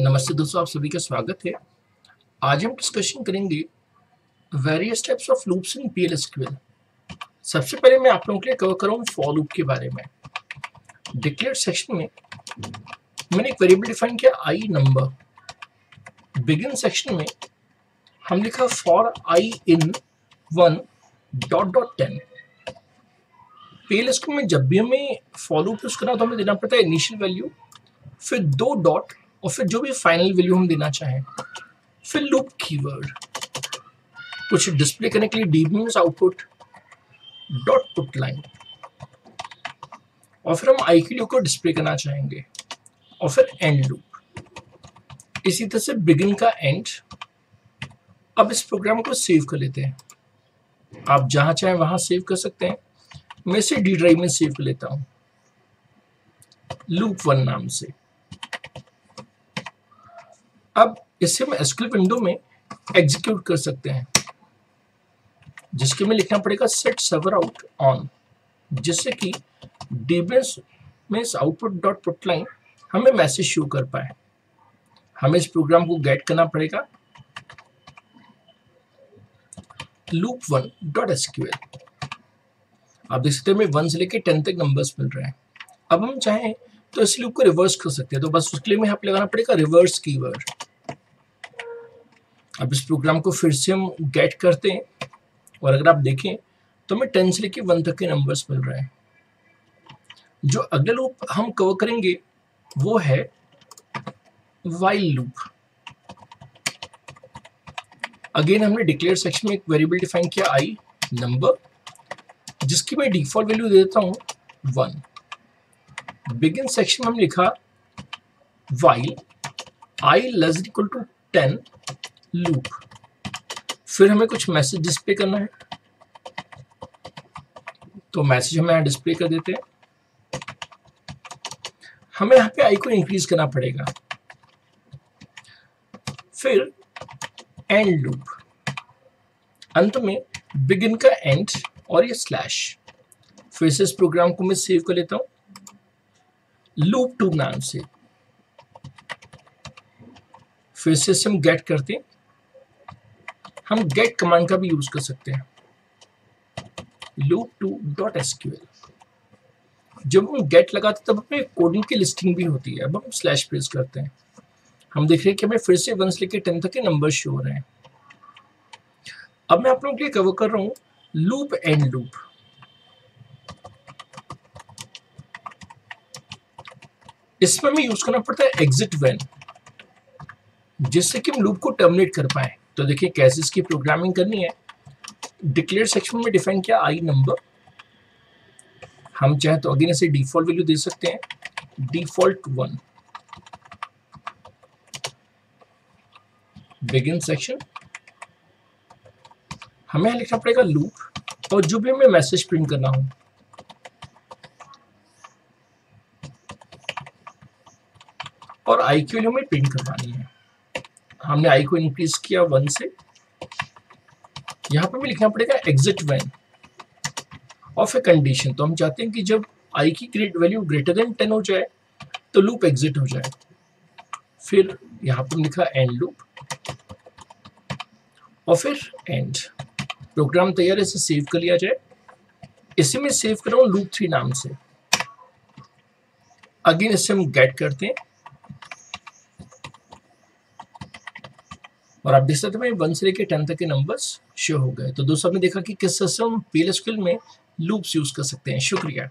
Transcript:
नमस्ते दोस्तों, आप सभी का स्वागत है। आज हम डिस्कशन करेंगे various types of loops in P L सबसे पहले मैं आप लोगों के लिए कवर कर फॉर लूप के बारे में। डिक्लेयर सेक्शन में मैंने एक वेरिएबल डिफाइन किया आई नंबर बिगिन सेक्शन में हम लिखा for I in one dot dot ten P में जब भी हमें फॉर लूप यूज़ करना तो हमें देना पड़ता है इनिशियल वैल्यू फिर दो डॉट और फिर जो भी फाइनल वैल्यू हम देना चाहें, फिर लूप कीवर्ड कुछ डिस्प्ले करने के लिए D means output dot put line और फिर हम आई के लिए को डिस्प्ले करना चाहेंगे, और फिर एंड लूप इसी तरह से बिगिन का एंड अब इस प्रोग्राम को सेव कर लेते हैं। आप जहाँ चाहें वहाँ सेव कर सकते हैं। मैं इसे डी ड्राइव में सेव कर लेता हूँ। लूप वन नाम से। अब इसे हम एसक्यूएल विंडो में एग्जीक्यूट कर सकते हैं। जिसके में लिखना पड़ेगा सेट सर्वर आउट ऑन जिससे कि डीबीएस में आउटपुट डॉट पुट लाइन हमें मैसेज शो कर पाए। हमें इस प्रोग्राम को गेट करना पड़ेगा। लूप वन डॉट एसक्यूएल आप देख सकते हैं वन से लेके टेन तक नंबर्स मिल रहे हैं। अब हम चाहें तो इस लूप को रिवर्स कर सकते हैं। तो बस उसके लिए में यहाँ पे लगाना पड़ेगा रिवर्स कीवर्ड अब इस प्रोग्राम को फिर से हम गेट करते हैं और अगर आप देखें तो हमें टेन से लेके वन तक के नंबर्स मिल रहे हैं। जो अगले लूप हम कवर करेंगे, वो है वाइल लूप अगेन हमने डिक्लेयर सेक्शन में एक वेरिएबल डिफाइन किया आई नंबर जिसकी मैं डिफ़ॉल्ट वैल्यू दे देता हूँ वन बिगिन सेक्शन में हम लिखा while I less equal to ten loop. फिर हमें कुछ मैसेज डिस्प्ले करना है। तो मैसेज हमें यहाँ डिस्प्ले कर देते हैं। हमें यहाँ पे आई को इंक्रीज करना पड़ेगा। फिर एंड लूप अंत में बिगिन का एंड और ये स्लैश फिर से इस प्रोग्राम को मैं सेव कर लेता हूँ। लूप टू नाम से। फिर से हम गेट करते हैं। हम गेट कमांड का भी यूज़ कर सकते हैं। लूप टू डॉट एसक्यूएल जब हम गेट लगाते तब हमें कोडिंग की लिस्टिंग भी होती है। अब हम स्लैश प्रेस करते हैं। हम देख रहे हैं कि हमें फिर से वन से लेकर टेन तक के नंबर शो हो रहे हैं। अब मैं आप लोगों के लिए कवर कर रहा हूँ। लूप एंड लूप इसमें हमें यूज़ करना पड़ता है एग्जिट वैन जिससे कि हम लूप को टर्मिनेट कर पाए। तो देखिए, कैसे इसकी प्रोग्रामिंग करनी है? डिक्लेयर सेक्शन में डिफाइन किया आई नंबर हम चाहे तो अगेन इसे डिफ़ॉल्ट वैल्यू दे सकते हैं। डिफ़ॉल्ट वन बिगिन सेक्शन हमें लिखना पड़ेगा लूप और जो भी हमें मैसेज प्रिंट करना हो। और आई की वैल्यू हमें प्रिंट करवानी है। हमने आई को इंक्रीज किया वन से। यहाँ पर भी लिखना पड़ेगा exit when of a condition तो हम चाहते हैं कि जब आई की great value greater than ten हो जाए तो लूप एग्जिट हो जाए। फिर यहाँ पर लिखा एंड लूप और फिर एंड प्रोग्राम तैयार है, इसे सेव कर लिया जाए। इसे मैं सेव कर रहा हूँ लूप थ्री नाम से। अगेन इसे हम गेट करते हैं। और आप देख सकते हैं वन से लेकर टेन तक के नंबर्स शो हो गए। तो दोस्तों, आपने देखा कि किस सिस्टम पी में लूप्स यूज़ कर सकते हैं। शुक्रिया।